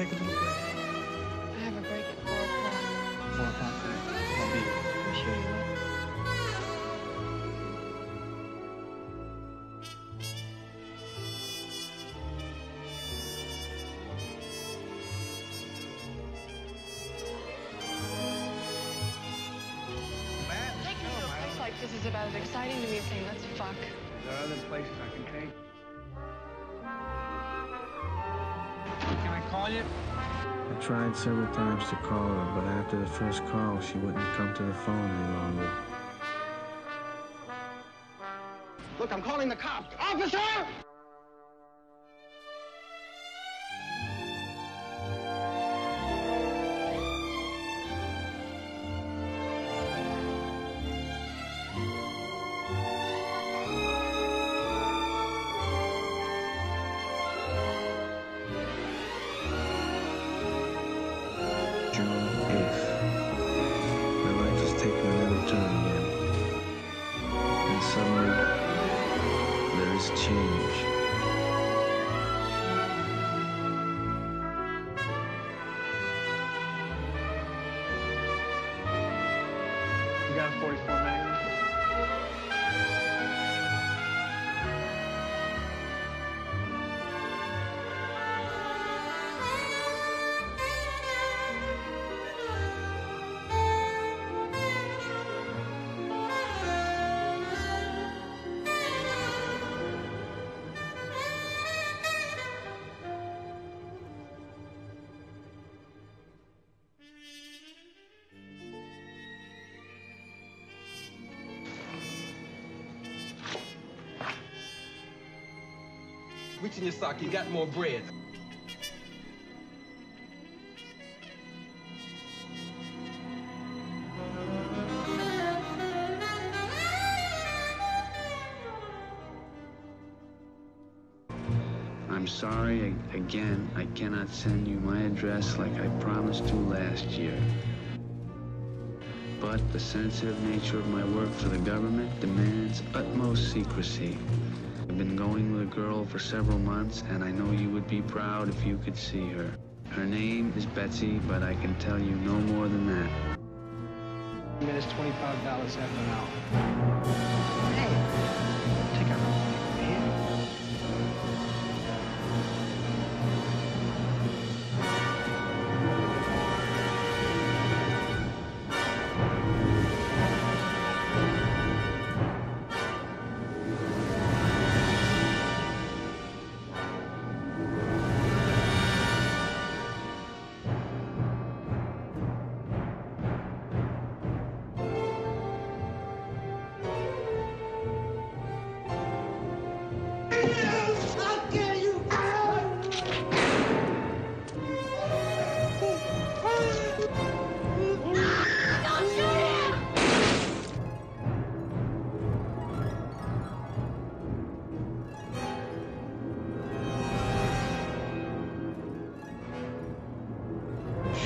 take a little break. I have a break at 4 o'clock. Four o'clock tonight. I'll be here. I'm sure you will. Taking you to a place like this is about as exciting to me as saying let's fuck. There are other places I can take. Can I call you? I tried several times to call her, but after the first call, she wouldn't come to the phone any longer. Look, I'm calling the cops. Officer! Reach in your sock, you got more bread. I'm sorry again, I cannot send you my address like I promised to last year. But the sensitive nature of my work for the government demands utmost secrecy. I've been going with a girl for several months, and I know you would be proud if you could see her. Her name is Betsy, but I can tell you no more than that. Minutes $25 half an hour. Hey,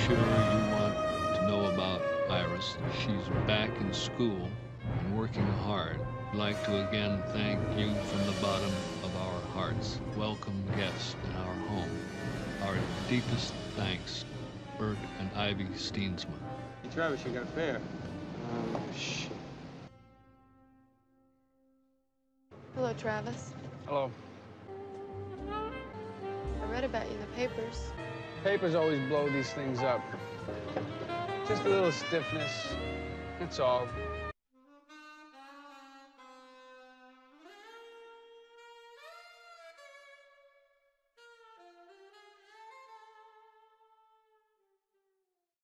sure you want to know about Iris. She's back in school and working hard. I'd like to again thank you from the bottom of our hearts. Welcome guest in our home. Our deepest thanks, Bert and Ivy Steensma. Hey, Travis, you got a fare. Um, shh. Hello, Travis. Hello. I read about you in the papers. Papers always blow these things up. Just a little stiffness. That's all.